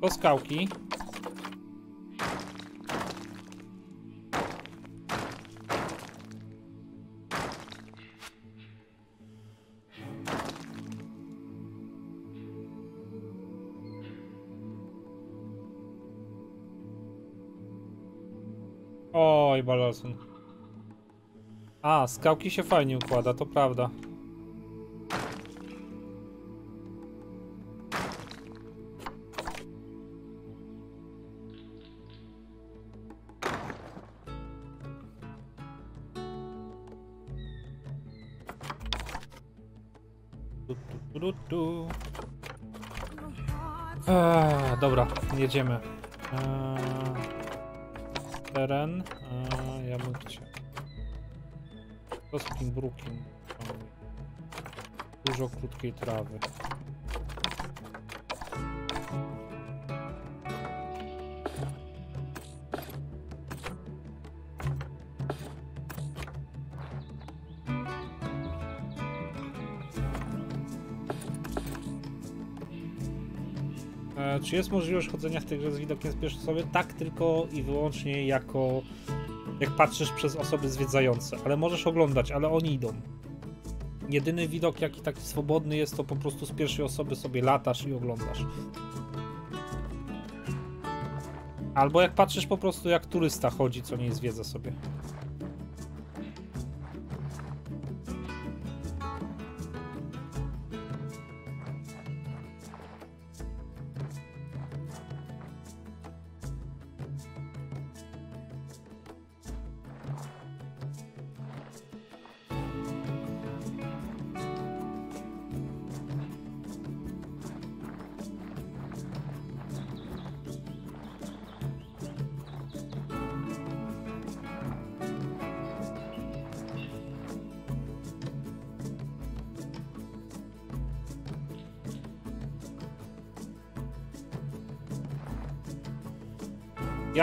Do skałki. Oj, balasun. A, skałki się fajnie układa, to prawda. Jedziemy. Eee, teren. Eee, ja bym chciał. To z Kimbrukiem. Dużo krótkiej trawy. E, Czy jest możliwość chodzenia w tej grze z widokiem z pierwszej osoby? Tak, tylko i wyłącznie jako jak patrzysz przez osoby zwiedzające, ale możesz oglądać, ale oni idą. Jedyny widok, jaki taki swobodny jest, to po prostu z pierwszej osoby sobie latasz i oglądasz. Albo jak patrzysz po prostu jak turysta chodzi, co nie zwiedza sobie.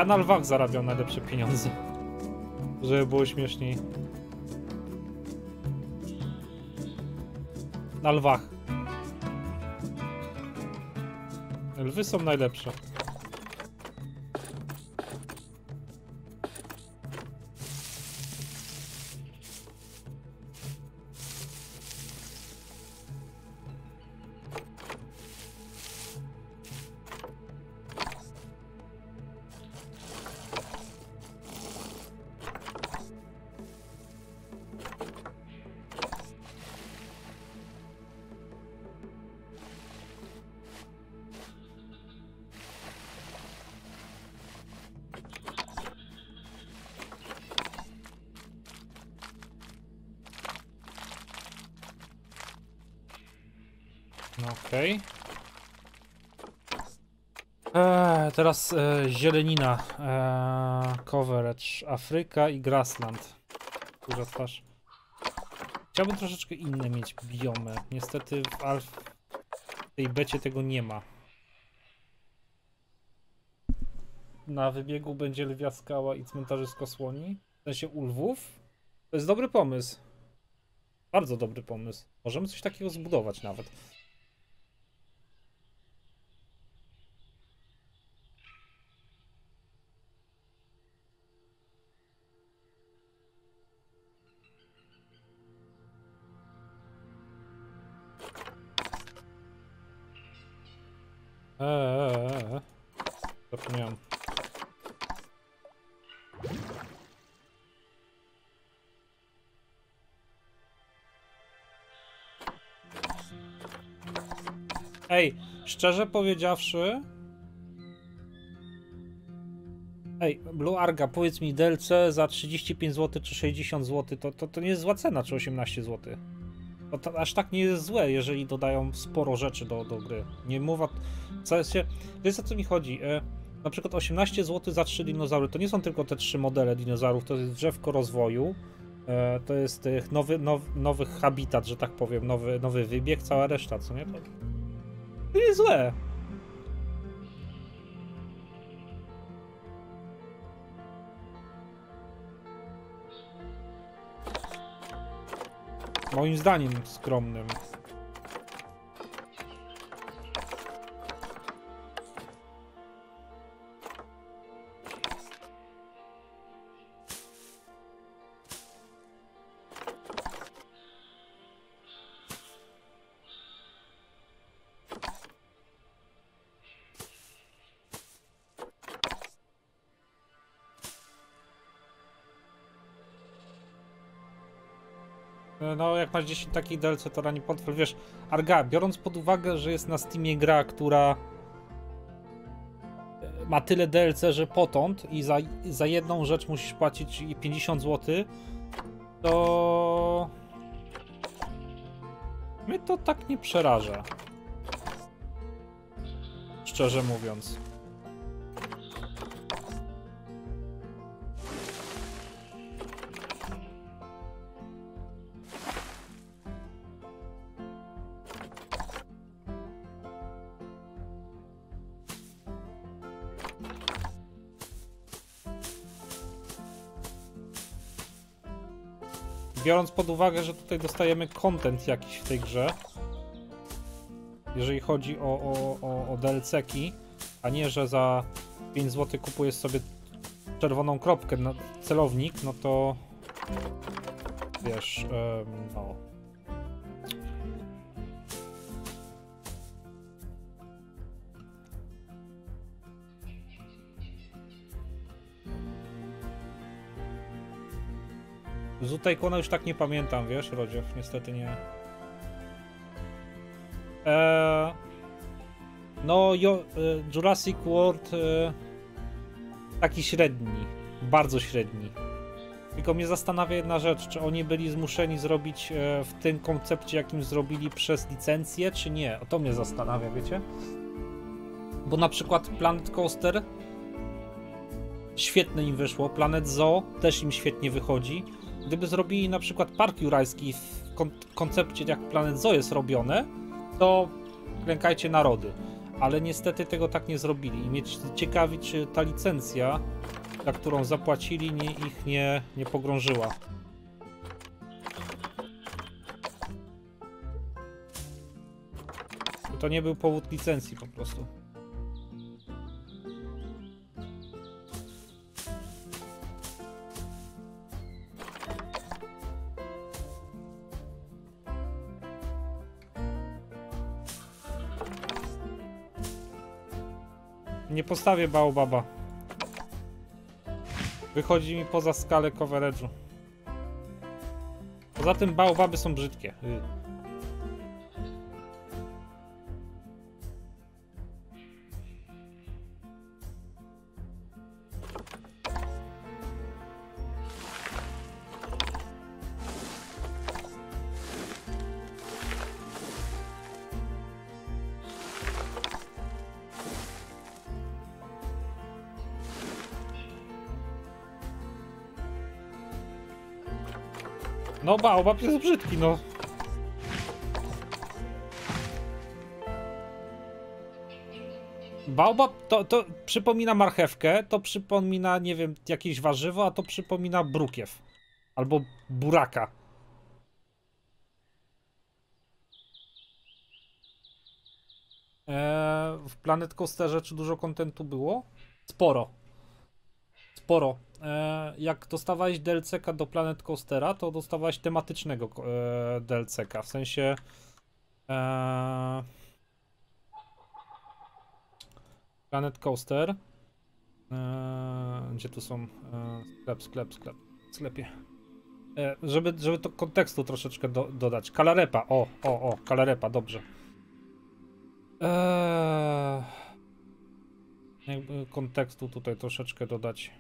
Ja na lwach zarabiam najlepsze pieniądze. Żeby było śmieszniej. Na lwach. Lwy są najlepsze. No okej. Eee, teraz e, zielenina. Eee, coverage. Afryka i grassland. Duża twarz. Chciałbym troszeczkę inne mieć biomy. Niestety w alf tej becie tego nie ma. Na wybiegu będzie lwia skała i cmentarzysko słoni. W sensie u lwów. To jest dobry pomysł. Bardzo dobry pomysł. Możemy coś takiego zbudować nawet. Eee. Zapomniałem. Ej, szczerze powiedziawszy. Ej, Blue Arga, powiedz mi DLC za 35 zł czy 60 zł, to, to, to nie jest zła cena, czy 18 zł. To, aż tak nie jest złe, jeżeli dodają sporo rzeczy do, do gry. Nie mowa. Co się. Wiesz o co mi chodzi? E, na przykład 18 zł za 3 dinozaury. To nie są tylko te trzy modele dinozaurów, to jest drzewko rozwoju. E, to jest tych nowy, now, nowy habitat, że tak powiem, nowy, nowy wybieg, cała reszta, co nie? To, to nie jest złe. Moim zdaniem skromnym. No, jak masz 10 takich DLC, to rani portfel, wiesz, Arga, biorąc pod uwagę, że jest na Steamie gra, która e, ma tyle DLC, że potąd i za, za jedną rzecz musisz płacić 50 zł, to mnie to tak nie przeraża. Szczerze mówiąc. Biorąc pod uwagę, że tutaj dostajemy content jakiś w tej grze, jeżeli chodzi o, o, o, o DLC-ki, a nie, że za 5 zł kupujesz sobie czerwoną kropkę na celownik, no to wiesz, no. Z Tycoona już tak nie pamiętam, wiesz, Rodziew, niestety nie. Eee, no, jo, e, Jurassic World e, taki średni, bardzo średni. Tylko mnie zastanawia jedna rzecz, czy oni byli zmuszeni zrobić e, w tym koncepcie, jakim zrobili przez licencję, czy nie? O to mnie zastanawia, wiecie? Bo na przykład Planet Coaster świetnie im wyszło, Planet Zoo też im świetnie wychodzi. Gdyby zrobili na przykład park jurajski w kon koncepcie jak Planet Zoo jest robione, to klękajcie narody. Ale niestety tego tak nie zrobili. I mnie ciekawi, czy ta licencja, za którą zapłacili, nie, ich nie, nie pogrążyła. To nie był powód licencji po prostu. Postawię Baobaba. Wychodzi mi poza skalę coverage'u. Poza tym Baobaby są brzydkie. Y. No baobab jest brzydki, no. Baobab to, to przypomina marchewkę, to przypomina, nie wiem, jakieś warzywo, a to przypomina brukiew. Albo buraka. Eee, w Planet Coasterze czy dużo kontentu było? Sporo. Sporo. E, jak dostawałeś DLC-ka do Planet Coastera, to dostawałeś tematycznego e, DLC-ka, w sensie e, Planet Coaster gdzie tu są sklep, sklep, sklep, sklepie żeby, żeby to kontekstu troszeczkę do, dodać. Kalarepa, o, o, o, kalarepa, dobrze. Eee, jakby kontekstu tutaj troszeczkę dodać.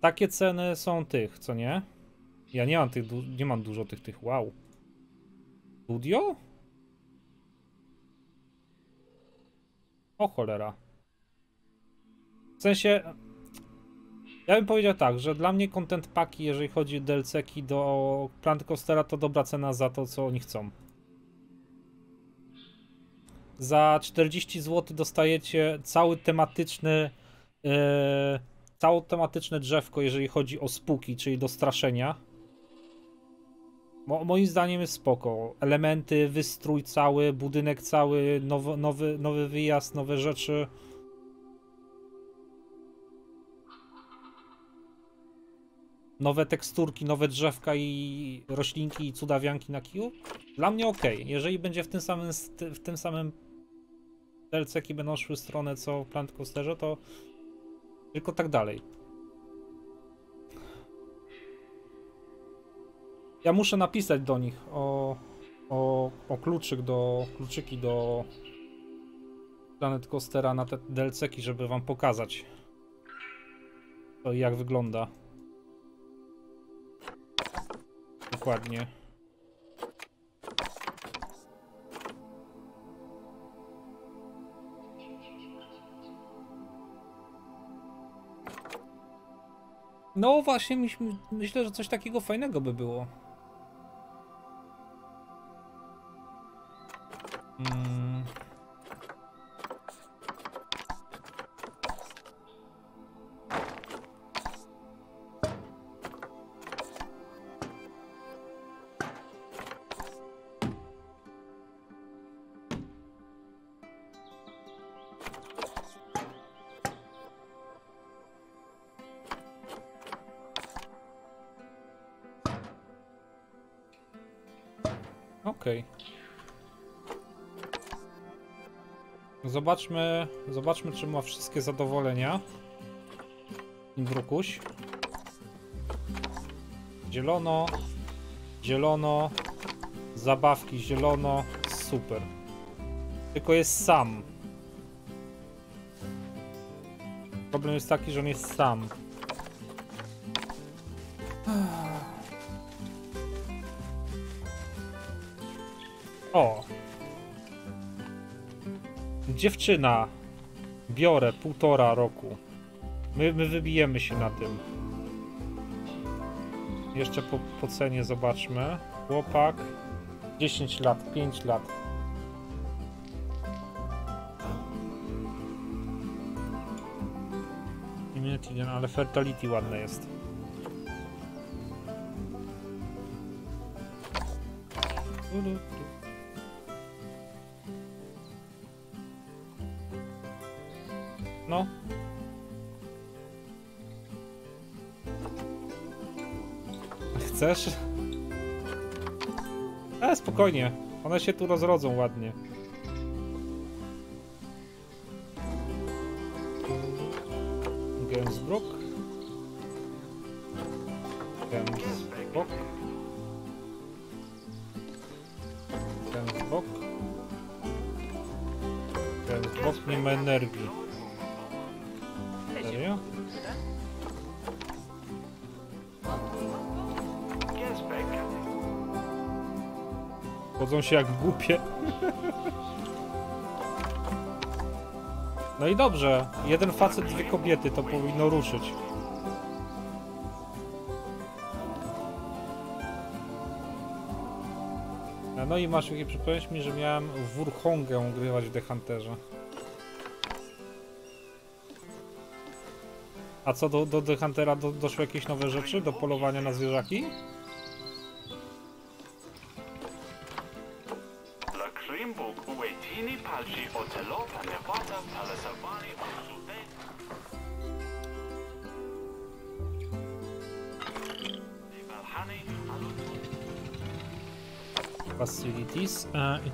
Takie ceny są tych, co nie? Ja nie mam tych, nie mam dużo tych, tych, wow. Studio? O cholera. W sensie, ja bym powiedział tak, że dla mnie content paki, jeżeli chodzi o DLC-ki do Plant Coastera, to dobra cena za to, co oni chcą. Za 40 zł dostajecie cały tematyczny yy, całe tematyczne drzewko, jeżeli chodzi o spółki, czyli do straszenia. Mo moim zdaniem jest spoko. Elementy, wystrój cały, budynek cały, nowy, nowy, nowy wyjazd, nowe rzeczy. Nowe teksturki, nowe drzewka i roślinki i cudawianki na kiju. Dla mnie ok. Jeżeli będzie w tym samym, w tym samym DLC-ki będą szły stronę co Plant Coasterze, to tylko tak dalej. Ja muszę napisać do nich o, o, o kluczyk do, kluczyki do Planet Coastera na te DLC-ki, żeby wam pokazać to jak wygląda. Dokładnie. No właśnie, myślę, że coś takiego fajnego by było. Zobaczmy, zobaczmy, czy ma wszystkie zadowolenia. Imbrukuś. Zielono, zielono, zabawki zielono, super. Tylko jest sam. Problem jest taki, że on jest sam. Dziewczyna. Biorę półtora roku. My, my wybijemy się na tym. Jeszcze po, po cenie zobaczmy. Chłopak. 10 lat, 5 lat. Immunity, ale fertility ładne jest. No. Chcesz? E, spokojnie. One się tu rozrodzą ładnie. Się jak głupie. No i dobrze. Jeden facet, dwie kobiety to powinno ruszyć. No i masz takie przypomnieć mi, że miałem Wurhongę grywać w The Hunterze. A co do, do The Huntera do, doszły jakieś nowe rzeczy do polowania na zwierzaki?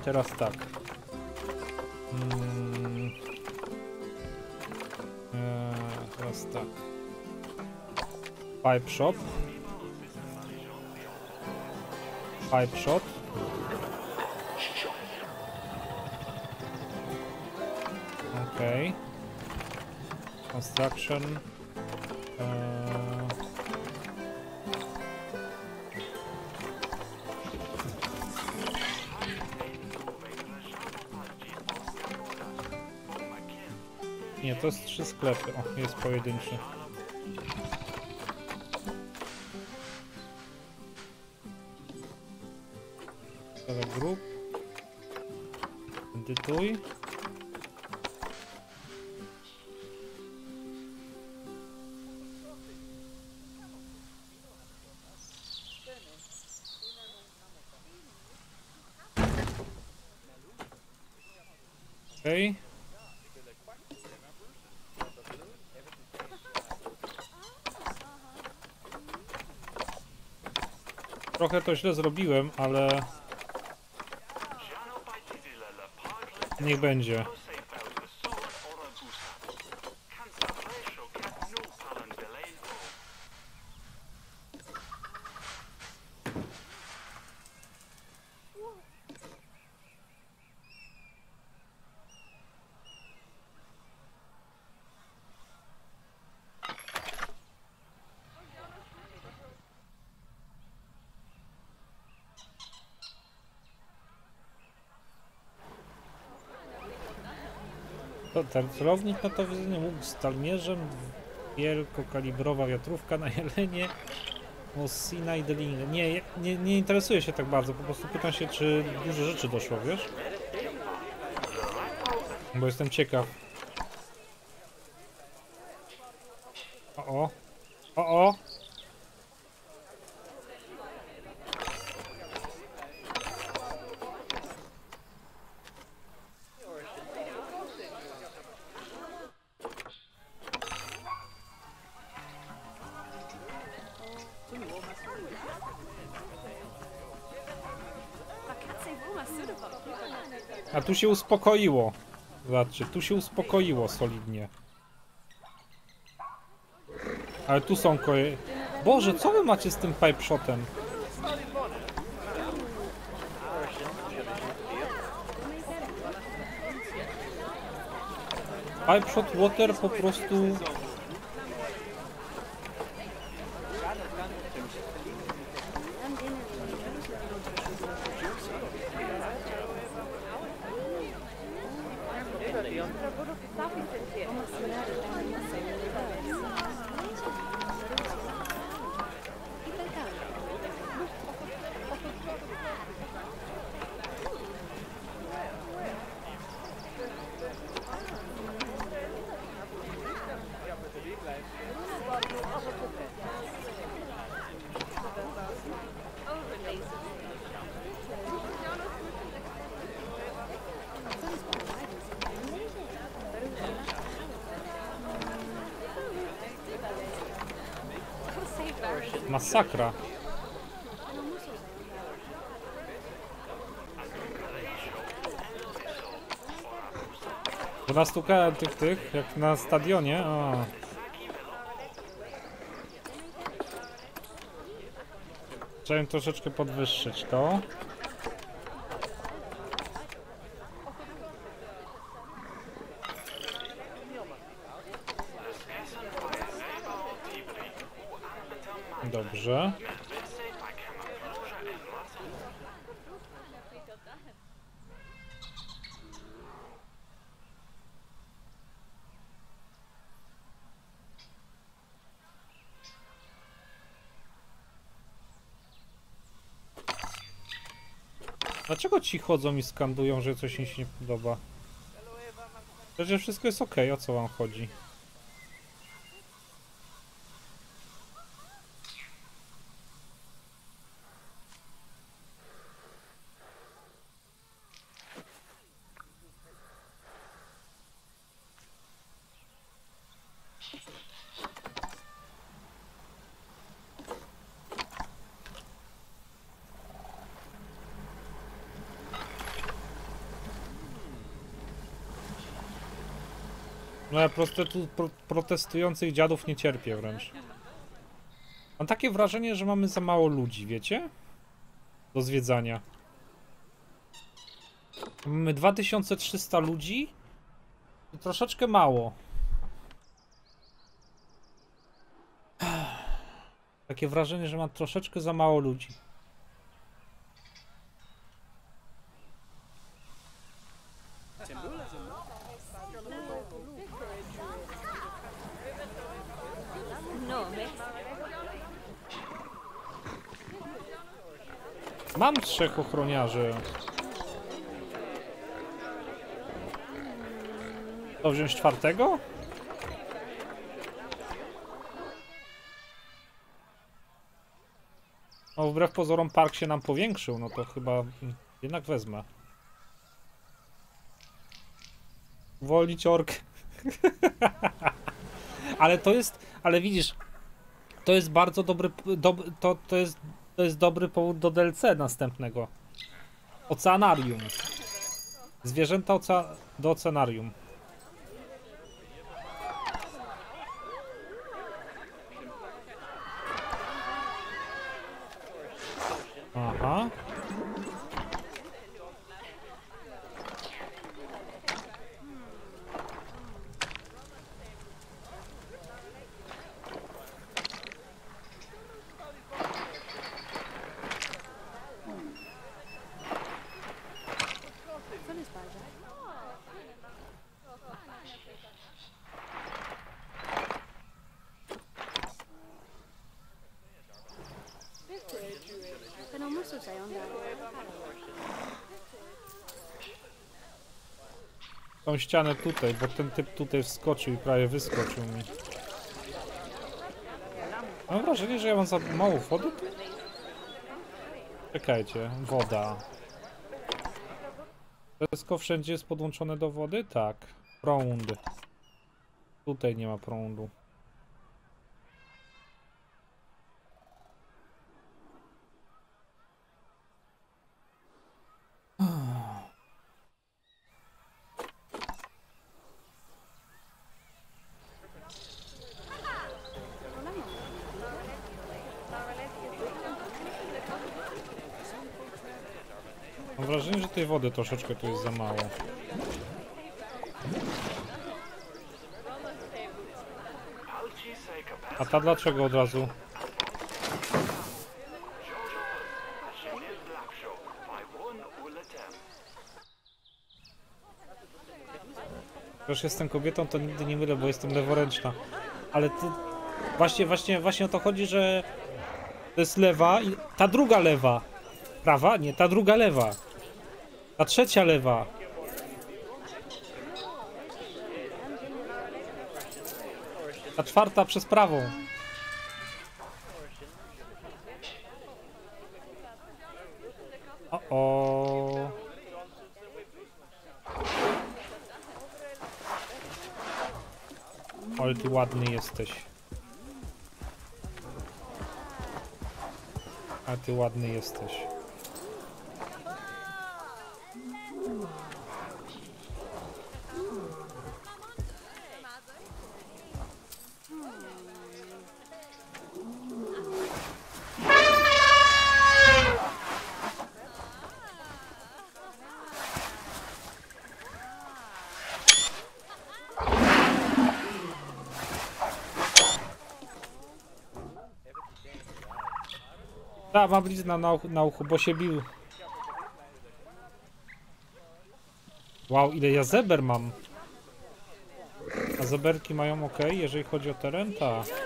Teraz tak. Mm. E, teraz tak. Pipe shop. Pipe shop. Okay. Construction. Nie, to jest trzy sklepy. O, jest pojedynczy. Grup. Edytuj. Trochę to źle zrobiłem, ale niech będzie. Ten celownik notowizyjny łuk z talmierzem, wielkokalibrowa wiatrówka na Jelenie, Mossina i Delinga. Nie, nie, nie interesuję się tak bardzo, po prostu pytam się, czy dużo rzeczy doszło, wiesz? Bo jestem ciekaw. A tu się uspokoiło. Zobaczcie, tu się uspokoiło solidnie. Ale tu są koje... Boże, co wy macie z tym pipe shotem? Pipe shot water po prostu... Masakra. Bo nastukałem tych, tych, jak na stadionie. O. Chciałem troszeczkę podwyższyć to. Dobrze. Dlaczego ci chodzą i skandują, że coś im się nie podoba? Przecież wszystko jest ok, o co wam chodzi? Tu pro, protestujących dziadów nie cierpię wręcz. Mam takie wrażenie, że mamy za mało ludzi, wiecie? Do zwiedzania. Mamy 2300 ludzi i troszeczkę mało. Takie wrażenie, że mam troszeczkę za mało ludzi. Trzech ochroniarzy. To wziąć czwartego? No wbrew pozorom park się nam powiększył, no to chyba jednak wezmę. Wolić ork. ale to jest, ale widzisz, to jest bardzo dobry, dob, to, to, jest, to jest dobry powód do DLC następnego. Oceanarium. Zwierzęta do oceanarium. Ścianę tutaj, bo ten typ tutaj wskoczył i prawie wyskoczył mi. Mam wrażenie, że ja mam za mało wody tu? Czekajcie, woda. Wszystko wszędzie jest podłączone do wody? Tak. Prąd. Tutaj nie ma prądu. Mam wrażenie, że tej wody troszeczkę tu jest za mało. A ta dlaczego od razu? Już jestem kobietą, to nigdy nie mylę, bo jestem leworęczna. Ale ty... Właśnie, właśnie, właśnie o to chodzi, że to jest lewa i ta druga lewa. Prawa? Nie, ta druga lewa. Ta trzecia lewa. Ta czwarta przez prawą. O, o. Ale ty ładny jesteś. A ty ładny jesteś. Ta, ma blizna na, na uchu, bo się bił. Wow, ile ja zeber mam. A zeberki mają ok, jeżeli chodzi o teren? Tak.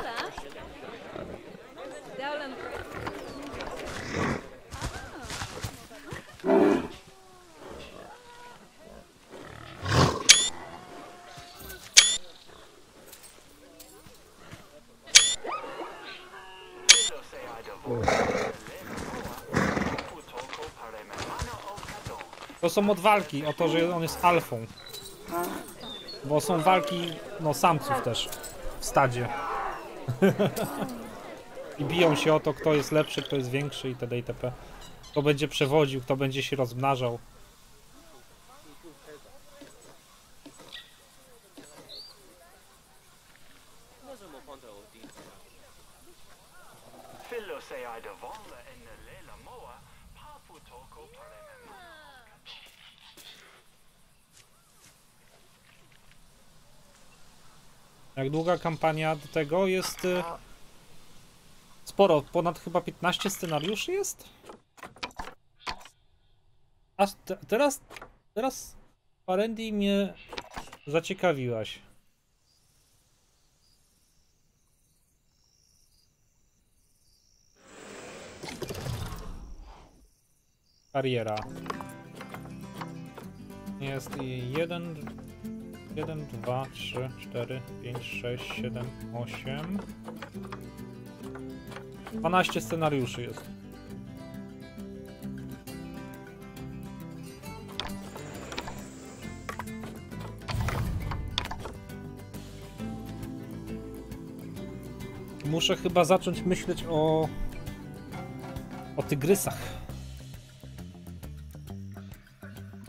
Są od walki, o to, że on jest alfą. Bo są walki, no, samców też w stadzie. I biją się o to, kto jest lepszy, kto jest większy itd. itp. Kto będzie przewodził, kto będzie się rozmnażał. Długa kampania do tego jest y, sporo, ponad chyba 15 scenariuszy jest. A te, teraz, teraz Parendi mnie zaciekawiłaś. Kariera. Jest jeden, 1, 2, 3, 4, 5, 6, 7, 8. 12 scenariuszy jest. Muszę chyba zacząć myśleć o o tygrysach.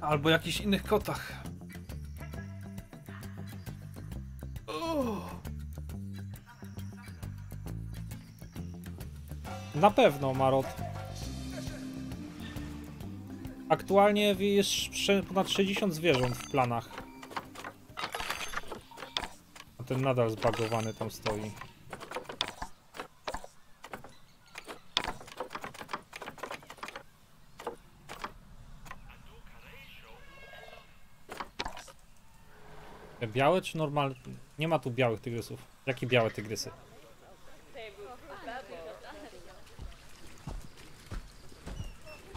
Albo jakichś innych kotach. Na pewno, Marot. Aktualnie jest ponad 60 zwierząt w planach. A ten nadal zbagowany tam stoi. Białe czy normalne? Nie ma tu białych tygrysów. Jakie białe tygrysy?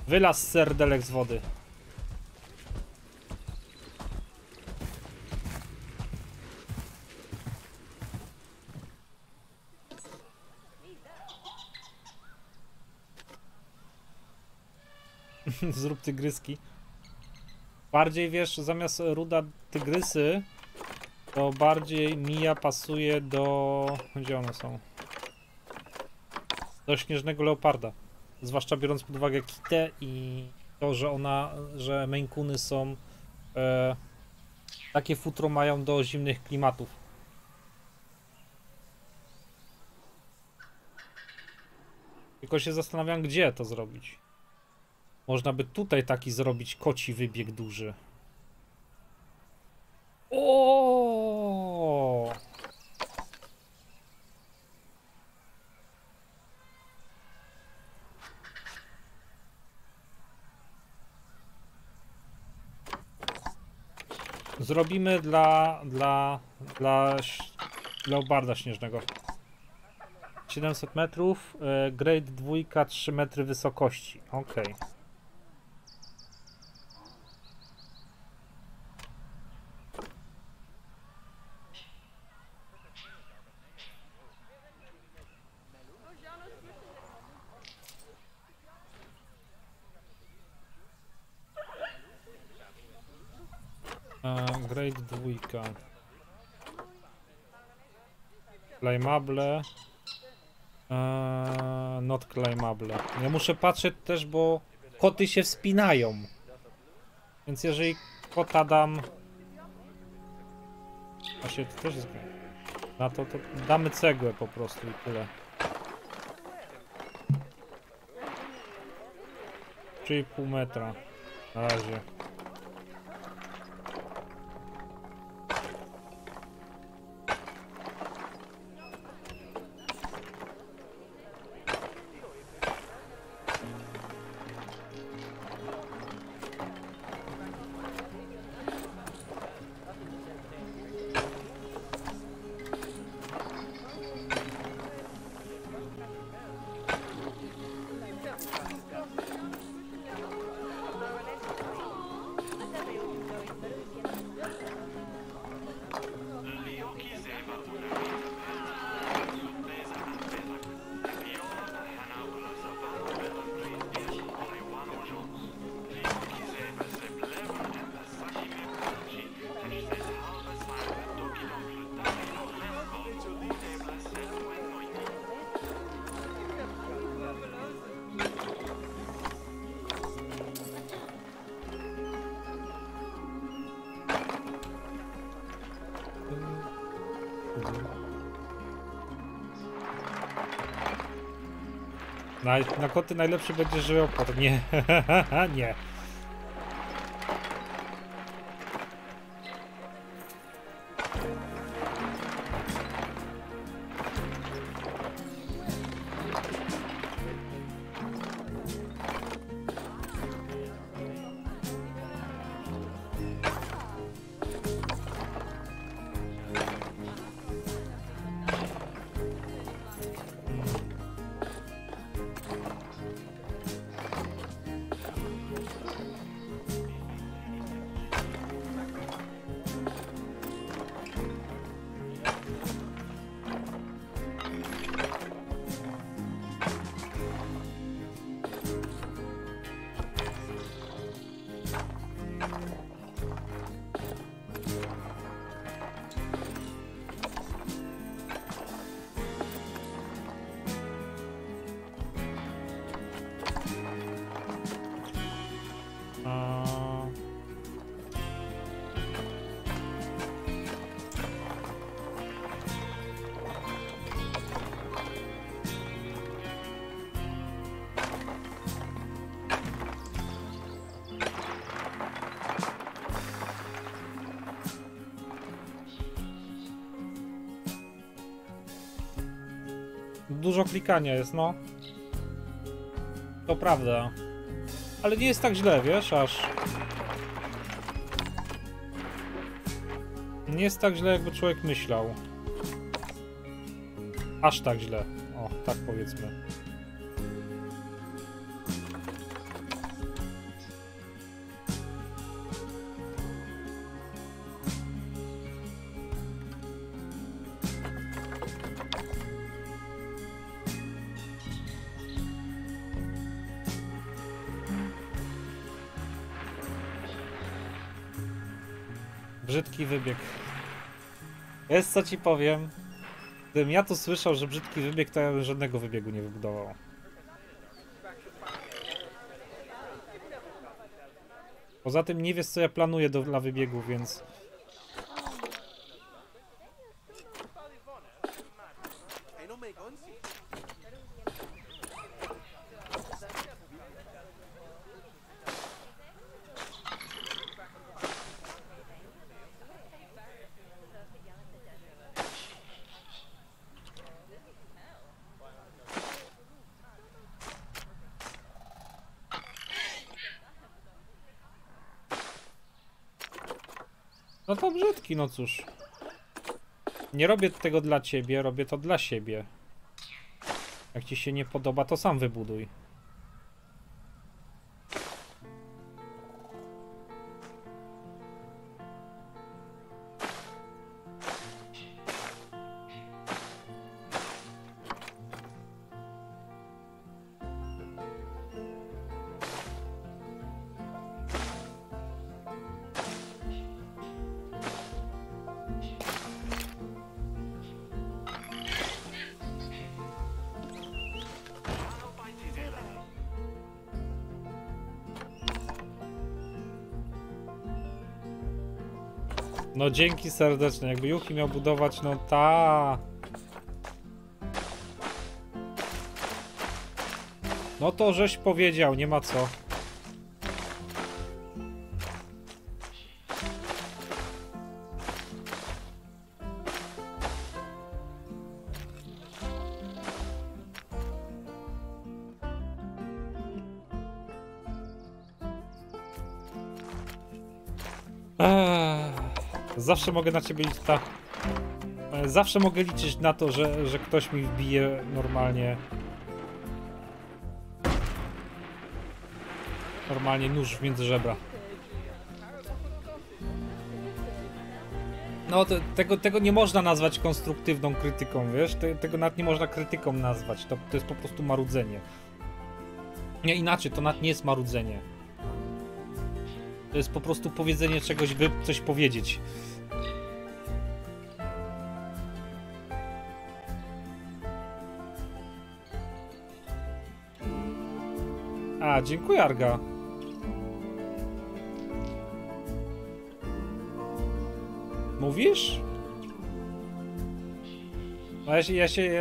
Wylas serdelek z wody. Zrób tygryski. Bardziej wiesz, zamiast ruda tygrysy, to bardziej mija pasuje do... Gdzie one są? Do śnieżnego leoparda. Zwłaszcza biorąc pod uwagę kitę i to, że ona, że Maine są e, takie futro mają do zimnych klimatów. Tylko się zastanawiam, gdzie to zrobić. Można by tutaj taki zrobić koci wybieg duży. O! Zrobimy dla dla dla ś- leoparda śnieżnego. 700 metrów, e, grade 2, 3 metry wysokości. Okej. E, grade 2. Claimable. Eee, not claimable. Ja muszę patrzeć też, bo koty się wspinają. Więc jeżeli kota dam... Się to też jest... Na to, to damy cegłę po prostu i tyle. 3,5 metra. Na razie. Na, koty najlepszy będzie żyłopor. Nie, nie. Dużo klikania jest, no. To prawda. Ale nie jest tak źle, wiesz, aż. Nie jest tak źle, jakby człowiek myślał. Aż tak źle. O, tak powiedzmy. Co ci powiem. Gdybym ja tu słyszał, że brzydki wybieg, to ja bym żadnego wybiegu nie wybudował. Poza tym nie wiesz co ja planuję do, dla wybiegu, więc... No no cóż. Nie robię tego dla ciebie, robię to dla siebie. Jak ci się nie podoba, to sam wybuduj. Dzięki serdecznie. Jakby Yuki miał budować, no ta. No to żeś powiedział, nie ma co. Zawsze mogę na ciebie liczyć. Ta... e, Zawsze mogę liczyć na to, że, że ktoś mi wbije normalnie. Normalnie nóż między żebra. No, te, tego, tego nie można nazwać konstruktywną krytyką, wiesz? Te, tego nawet nie można krytyką nazwać. To, to jest po prostu marudzenie. Nie inaczej, to nawet nie jest marudzenie. To jest po prostu powiedzenie czegoś, by coś powiedzieć. A, dziękuję, Arga. Mówisz? No ja się, ja się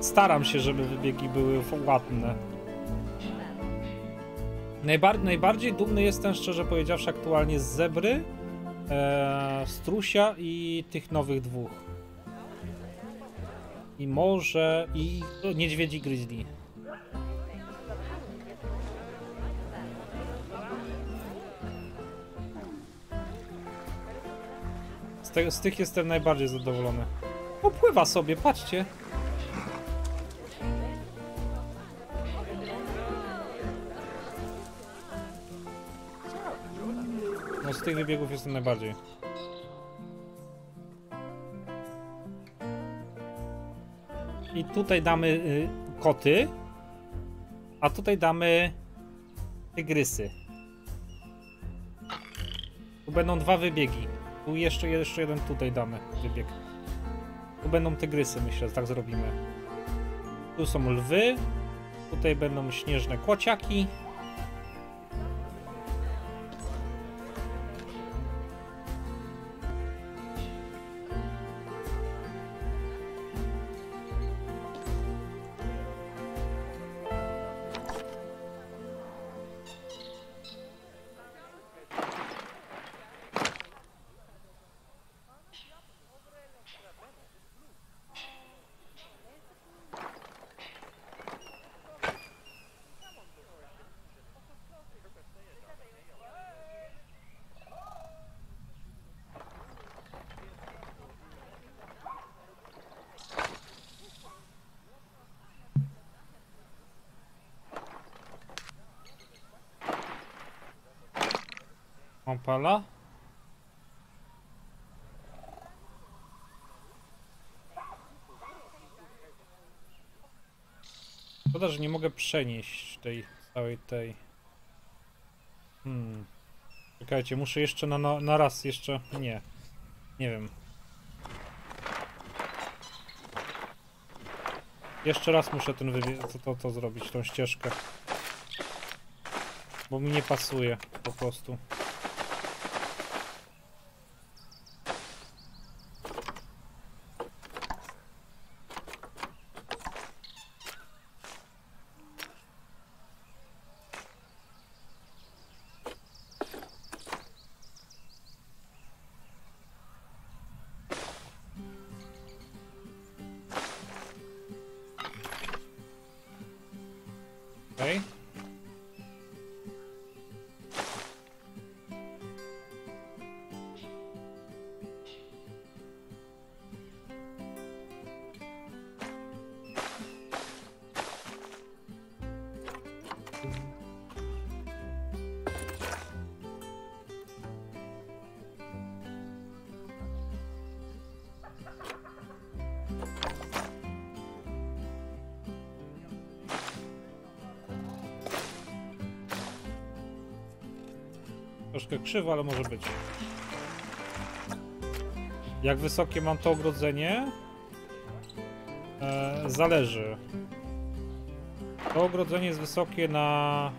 staram się, żeby wybiegi były ładne. Najbar najbardziej dumny jestem, szczerze powiedziawszy, aktualnie z zebry, e, strusia i tych nowych dwóch. I może i niedźwiedzi grizzly. Tego, z tych jestem najbardziej zadowolony. Popływa sobie, patrzcie. No z tych wybiegów jestem najbardziej. I tutaj damy y, koty, a tutaj damy tygrysy. Tu będą dwa wybiegi. Tu jeszcze, jeszcze jeden tutaj damy wybieg. Tu będą tygrysy, myślę, że tak zrobimy. Tu są lwy. Tutaj będą śnieżne kłociaki. Opala. Szkoda, że nie mogę przenieść tej całej tej. Hmm. Czekajcie, muszę jeszcze na, na, na raz jeszcze... Nie. Nie wiem. Jeszcze raz muszę ten wybie... To, to, to zrobić, tą ścieżkę. Bo mi nie pasuje po prostu. Troszkę krzywo, ale może być. Jak wysokie mam to ogrodzenie? E, zależy. To ogrodzenie jest wysokie na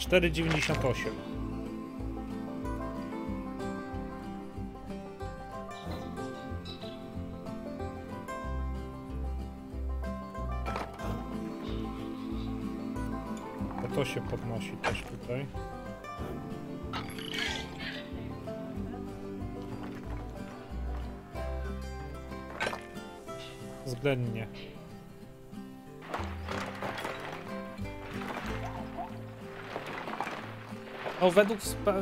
4,98. Względnie. No, według,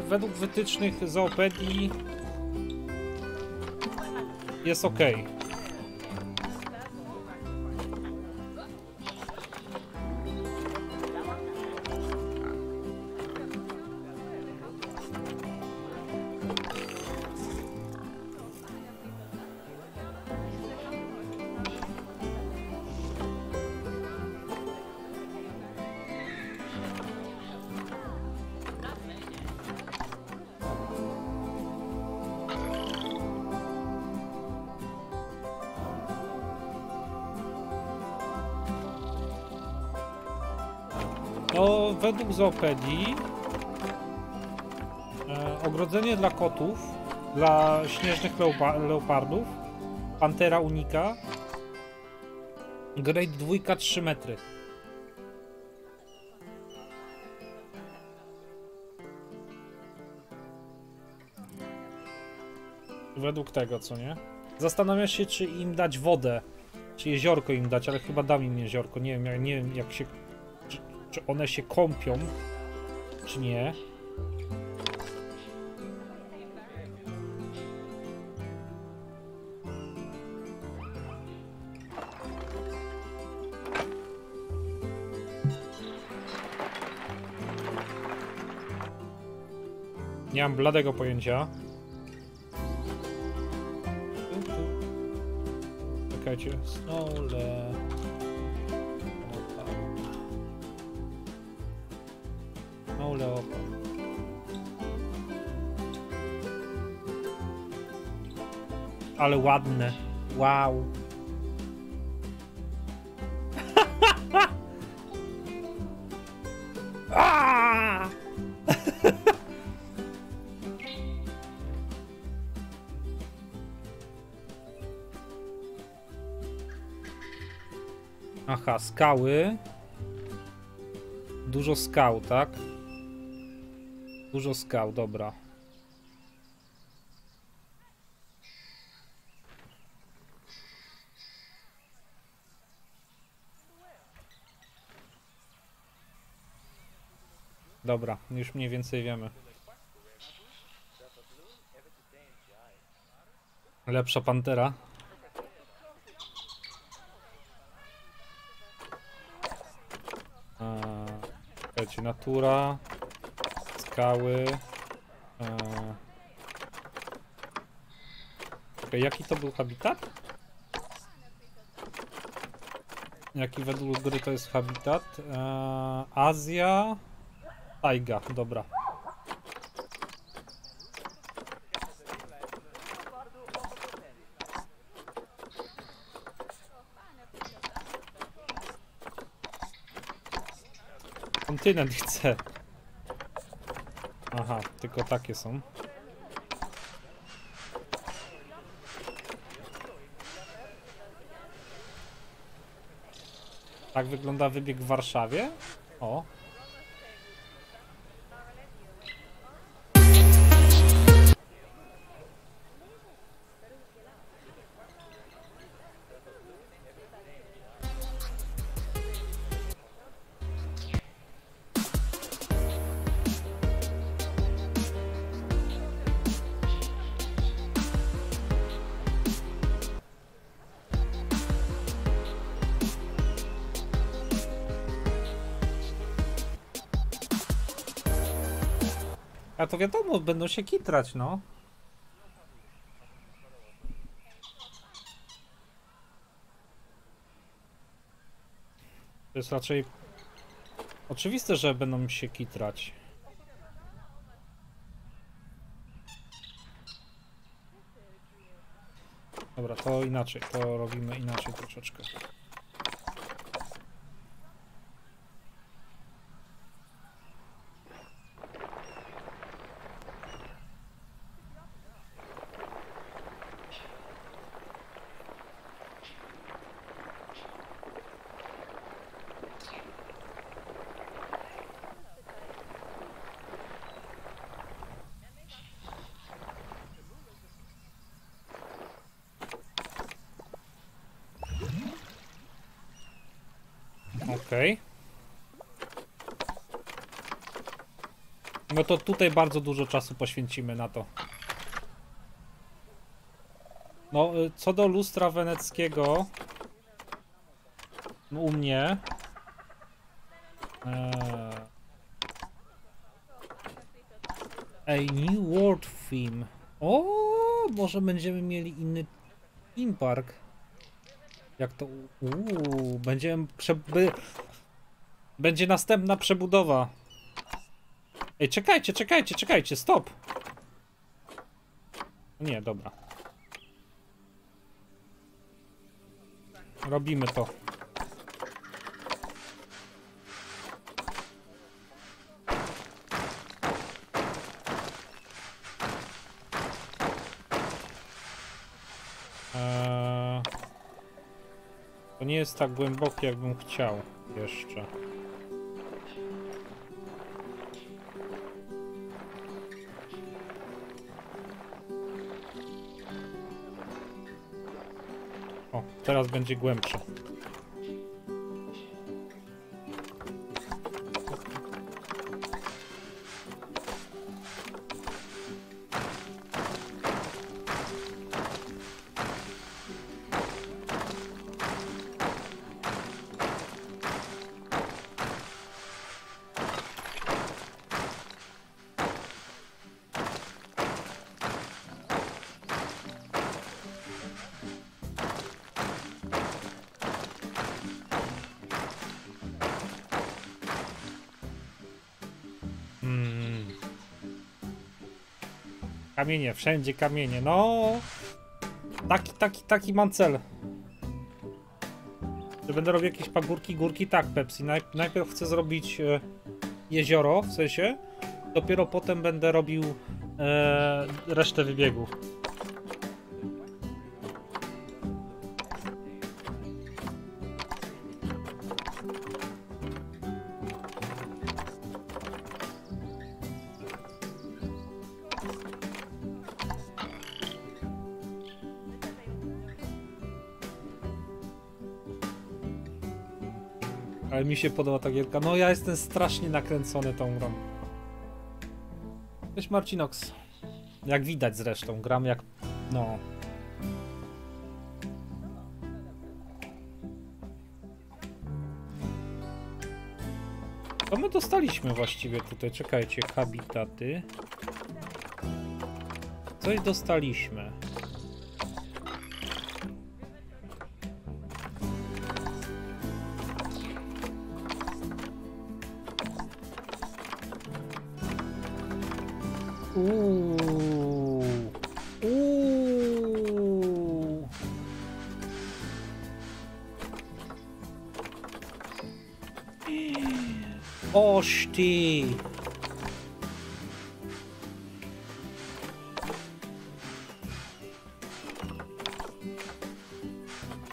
według wytycznych zoopedii jest ok. Według zoopedii e, ogrodzenie dla kotów, dla śnieżnych leopa leopardów, Pantera unika, grade 2 3 metry. Według tego, co nie? Zastanawiam się, czy im dać wodę, czy jeziorko im dać, ale chyba dam im jeziorko. Nie wiem, nie wiem jak się czy, one się kąpią, czy nie. Nie mam bladego pojęcia. Czekajcie. Snowle. Ale ładne. Wow. Aha, skały. Dużo skał, tak? Dużo skał, dobra. Dobra, już mniej więcej wiemy. Lepsza pantera. Czekajcie, natura, skały. Eee. Czekaj, jaki to był habitat? Jaki według gry to jest habitat? Eee, Azja. Tajga, dobra. Kontynent. Aha, tylko takie są. Tak wygląda wybieg w Warszawie? O, to wiadomo, będą się kitrać, no. To jest raczej oczywiste, że będą się kitrać. Dobra, to inaczej, to robimy inaczej troszeczkę. Okej. No to tutaj bardzo dużo czasu poświęcimy na to. No, y, co do lustra weneckiego, no, u mnie. Eee, a new world theme. O, może będziemy mieli inny theme park. Jak to? Uuu, będziemy. Będzie następna przebudowa. Ej, czekajcie, czekajcie, czekajcie, stop. Nie, dobra. Robimy to. Eee... To nie jest tak głębokie, jakbym chciał jeszcze. Teraz będzie głębsze. Kamienie, wszędzie kamienie, no. Taki, taki, taki mam cel. Czy będę robił jakieś pagórki, górki? Tak, Pepsi. Najp najpierw chcę zrobić e, jezioro, w sensie. Dopiero potem będę robił e, resztę wybiegu. Się podoba ta gierka. No ja jestem strasznie nakręcony tą grą. Cześć Marcinox. Jak widać zresztą, gram jak... no... Co my dostaliśmy właściwie tutaj? Czekajcie, habitaty. Coś dostaliśmy.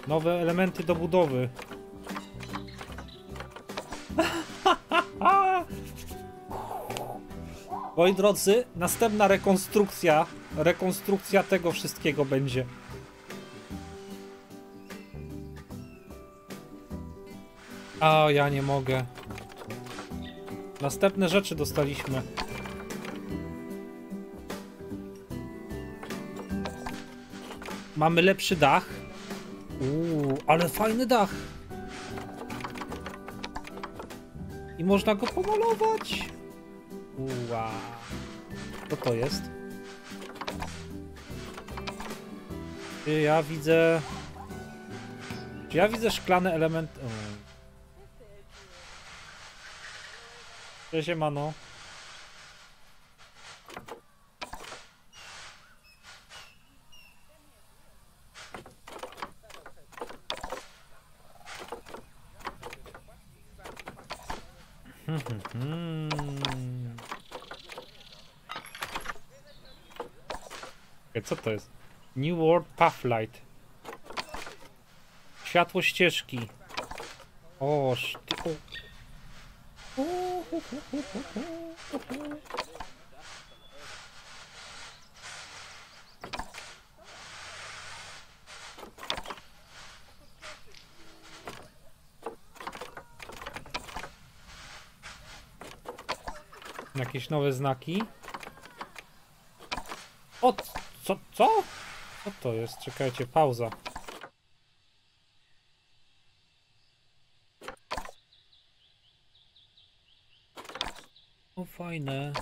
Nowe elementy do budowy. Moi drodzy, następna rekonstrukcja, rekonstrukcja tego wszystkiego będzie. A, ja nie mogę. Następne rzeczy dostaliśmy. Mamy lepszy dach. Ale fajny dach. I można go pomalować. Uła. Co to jest? Czy ja widzę... Czy ja widzę szklany element... Cześć, mano. Hmm. Czekaj, Co to jest? New World Pathlight. Światło ścieżki. O, szty... o. Jakieś nowe znaki. Co, co? Co to jest? Czekajcie, pauza. O, fajne.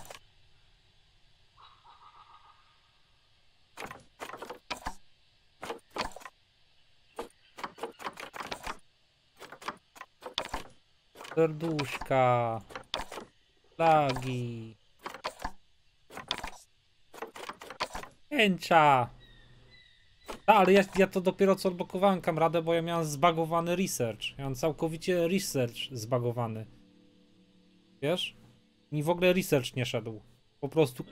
Serduszka. Flagi. Pięcia. A, ale ja, ja to dopiero co odblokowałem kamradę, bo ja miałem zbagowany research. Ja całkowicie research zbagowany. Wiesz? Mi w ogóle research nie szedł. Po prostu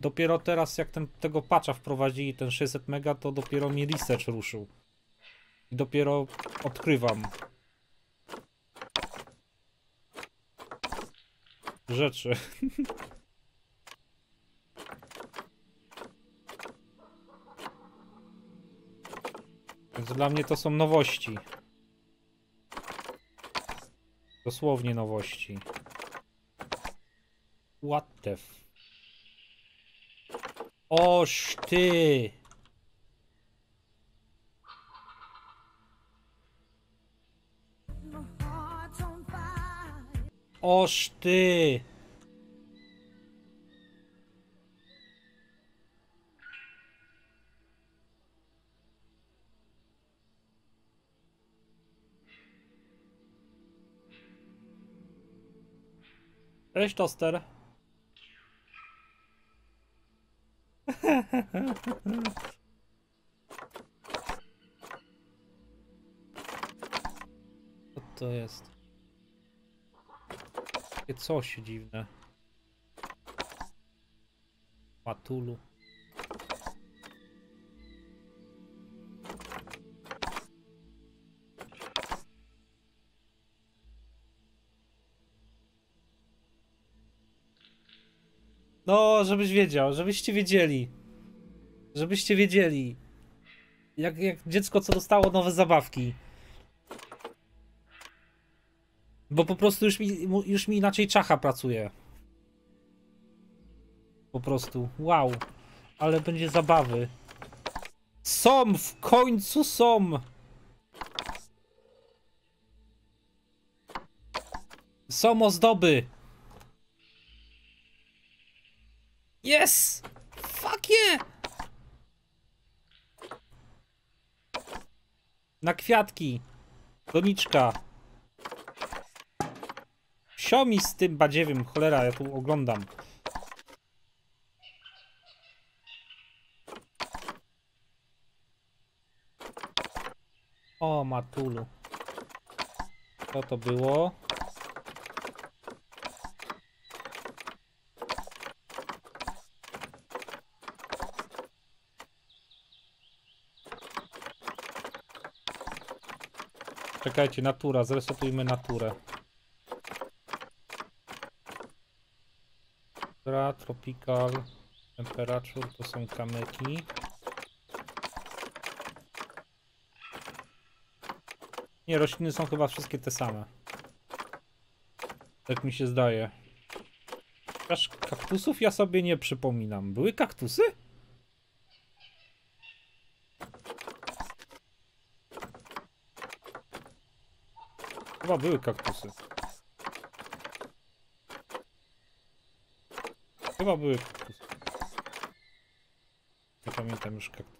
dopiero teraz jak ten, tego patcha wprowadzili, ten 600 mega, to dopiero mi research ruszył. I dopiero odkrywam. Rzeczy. Więc dla mnie to są nowości. Dosłownie nowości. What the f... Oż ty! Oż ty! Cześć, toster. Co to jest? Takie coś dziwne. Matulu. No, żebyś wiedział, żebyście wiedzieli. Żebyście wiedzieli. Jak, jak dziecko, co dostało nowe zabawki. Bo po prostu już mi, już mi inaczej czacha pracuje. Po prostu. Wow. Ale będzie zabawy. Są! W końcu są! Są ozdoby! Yes! Fuck yeah! Na kwiatki. Doniczka. Siomi z tym badziewym, cholera, ja tu oglądam. O, Matulu. Co to było? Czekajcie, natura, zresetujmy naturę. Natura, tropical, temperature, to są kamyki. Nie, rośliny są chyba wszystkie te same. Tak mi się zdaje. Aż kaktusów ja sobie nie przypominam. Były kaktusy? Chyba były kaktusy. Chyba były kaktusy. Nie pamiętam już kaktusy.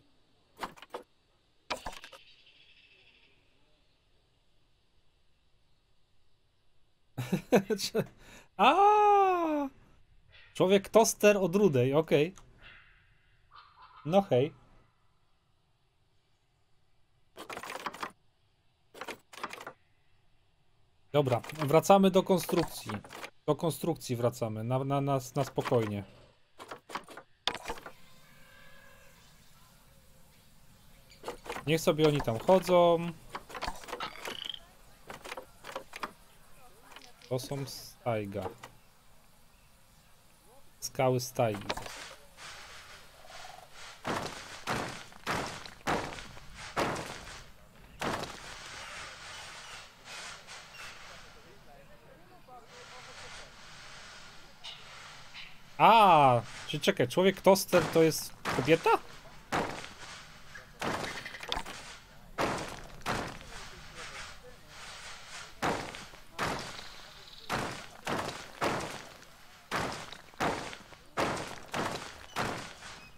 A! Człowiek toster od rudej, okej. No hej. Dobra, wracamy do konstrukcji. Do konstrukcji wracamy, na, na, na, na spokojnie. Niech sobie oni tam chodzą. To są stajga. Skały stajgi. A, czy czekaj, człowiek toster to jest kobieta?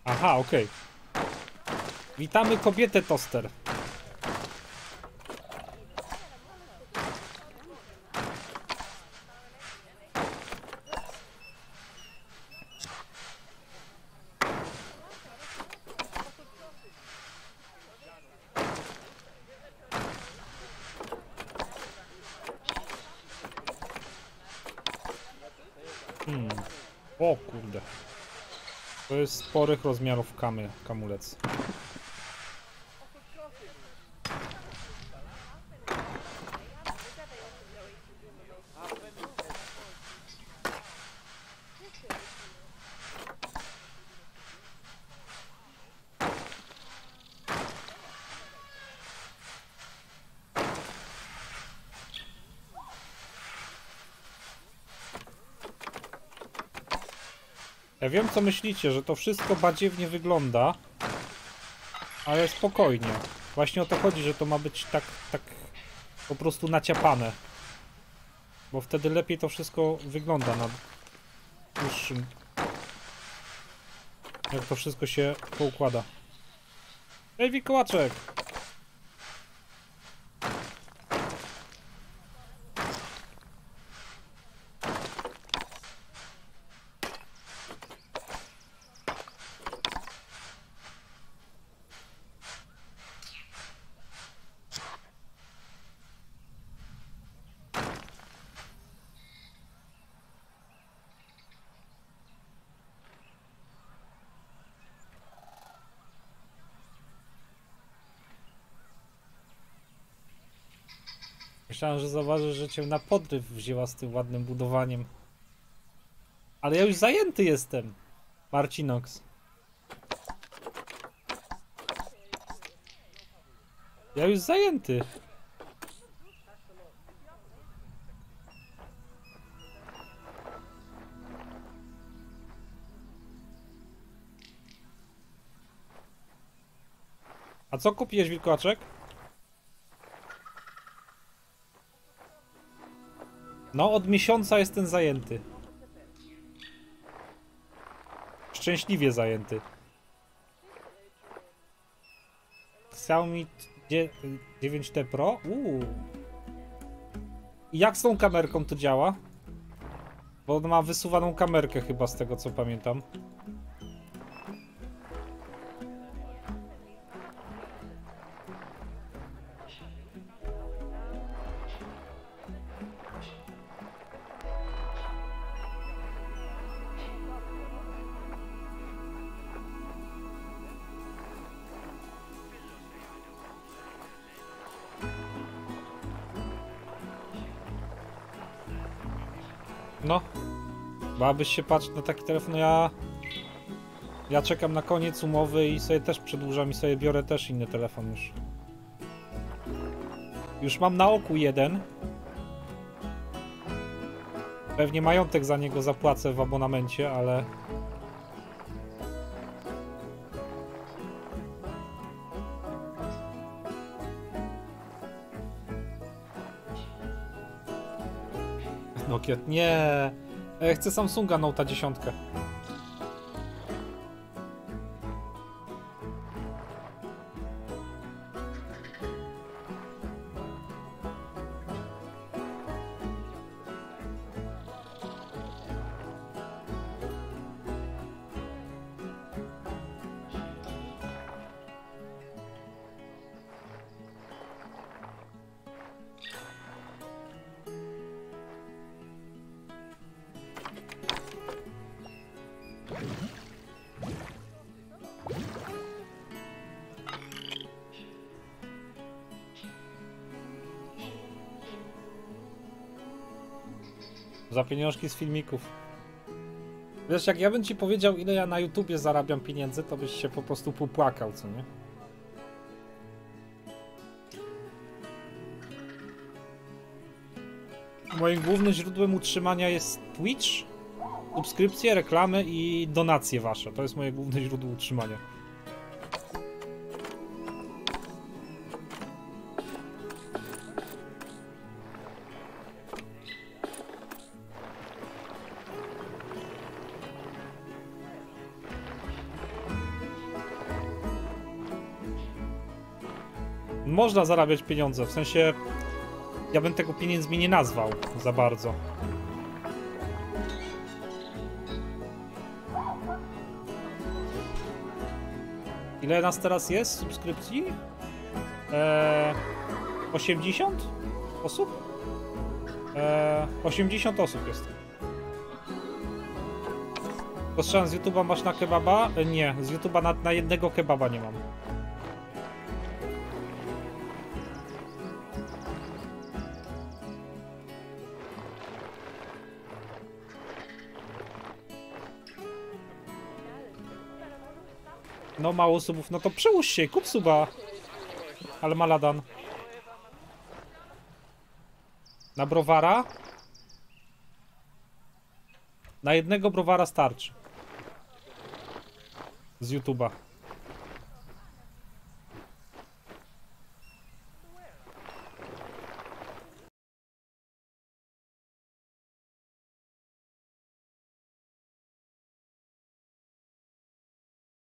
Aha, okej. Witamy kobietę toster. Hmm. O kurde. To jest sporych rozmiarów kamy, kamulec. Ja wiem co myślicie, że to wszystko badziewnie wygląda, ale spokojnie. Właśnie o to chodzi, że to ma być tak, tak po prostu naciapane. Bo wtedy lepiej to wszystko wygląda na dłuższym. Jak to wszystko się poukłada. Ej, Wikołaczek! Myślałem, że zauważysz, że cię na podryw wzięła z tym ładnym budowaniem. Ale ja już zajęty jestem. Marcinox. Ja już zajęty. A co kupiłeś, wilkołaczek? No, od miesiąca jestem zajęty. Szczęśliwie zajęty. Xiaomi dzie- 9T Pro? Uuu. Jak z tą kamerką to działa? Bo on ma wysuwaną kamerkę chyba z tego co pamiętam. Babyś się patrz na taki telefon, ja... Ja czekam na koniec umowy i sobie też przedłużam i sobie biorę też inny telefon już. Już mam na oku jeden. Pewnie majątek za niego zapłacę w abonamencie, ale... Nokia, nie. E, Chcę Samsunga Note 10. Za pieniążki z filmików. Wiesz, jak ja bym ci powiedział, ile ja na YouTubie zarabiam pieniędzy, to byś się po prostu popłakał, co nie? Moim głównym źródłem utrzymania jest Twitch, subskrypcje, reklamy i donacje wasze. To jest moje główne źródło utrzymania. Można zarabiać pieniądze, w sensie ja bym tego pieniędzmi nie nazwał za bardzo. Ile nas teraz jest subskrypcji? Eee, 80 osób? Eee, 80 osób jest. Postrzegam z YouTube'a masz na kebaba? E, nie, z YouTube'a na, na jednego kebaba nie mam. No mało subów, no to przełóż się, kup suba. Ale maladan. Na browara? Na jednego browara starczy. Z YouTube'a.